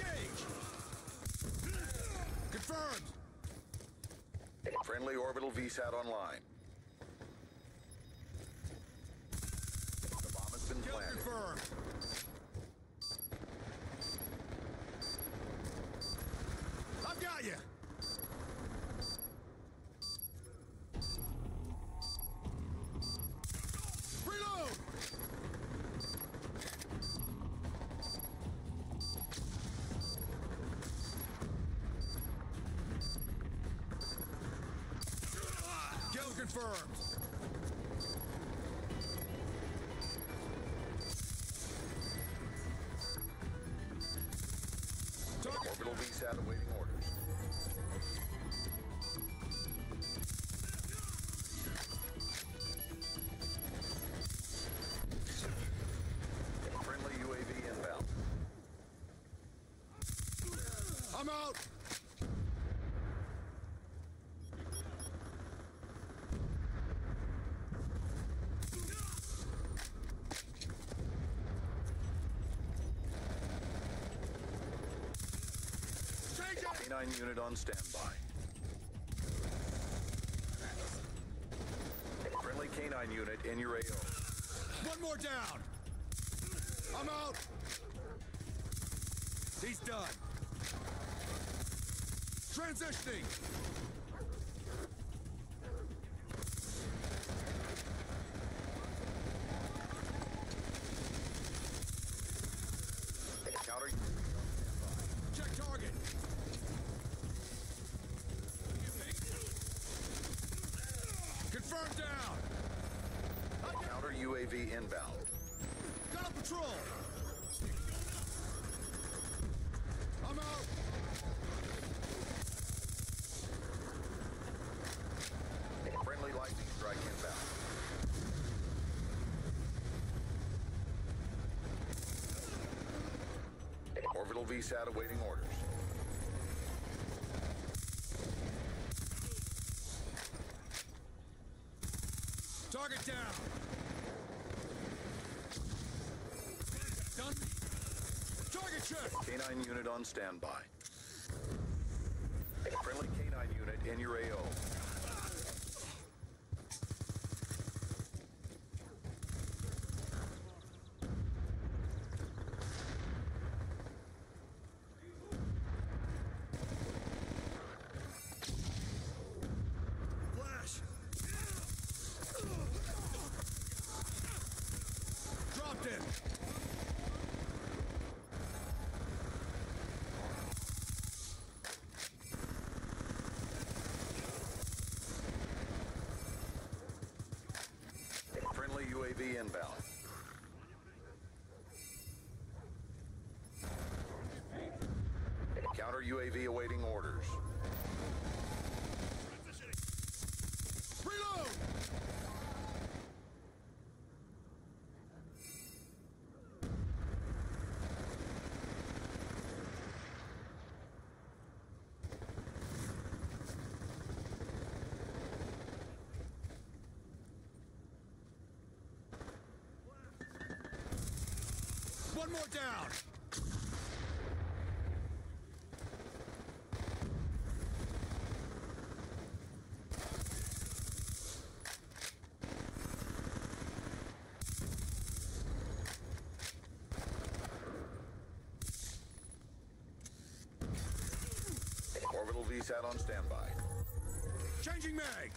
Engage! Confirmed! Friendly orbital VSAT online. The bomb has been Kill planted. confirmed! Confirmed! Target Orbital VSAT awaiting orders. Friendly UAV inbound. I'm out! K9 unit on standby. Friendly K9 unit in your AO. One more down! I'm out! He's done! Transitioning! Counter Check target! Confirm down! counter UAV inbound. Got a patrol! I'm out! Friendly lightning strike inbound. Orbital VSAT awaiting orders. Target down! Done? Target check! K9 unit on standby. Friendly K9 unit in your AO. UAV inbound. Counter UAV awaiting orders. One more down! Orbital VSAT on standby. Changing mag!